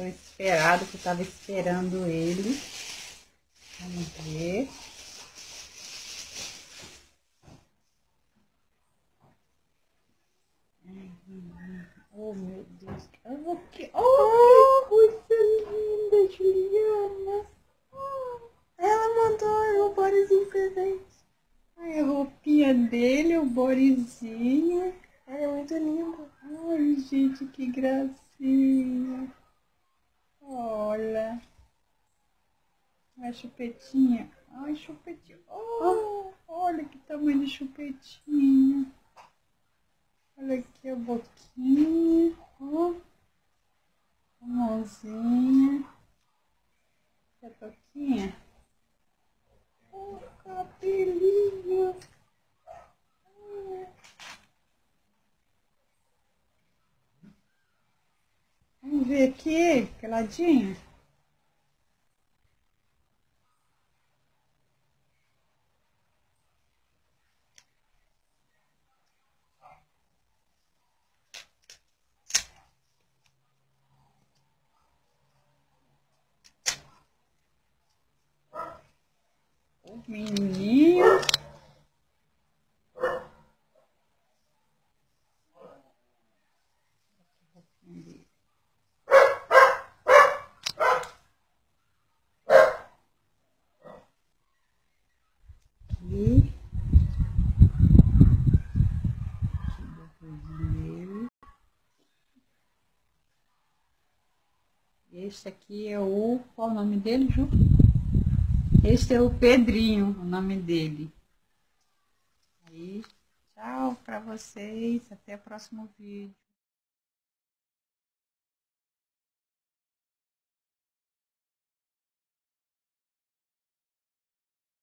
Tô esperado, que eu tava esperando ele. Vamos ver. Oh, meu Deus. Oh, que, oh, coisa linda, Juliana. Oh, ela mandou o borezinho presente. A roupinha dele, o borezinho. Ela é muito linda. Ai, gente, que gracinha. Olha. A chupetinha. Ai, chupetinha. Oh, olha que tamanho de chupetinha. Olha aqui a boquinha. Ó. A mãozinha. A toquinha. Oh, cabelinho. Vamos ver aqui, peladinho. Menininho. Este aqui é o. Qual o nome dele, Ju? Este é o Pedrinho, o nome dele. Aí, tchau para vocês. Até o próximo vídeo.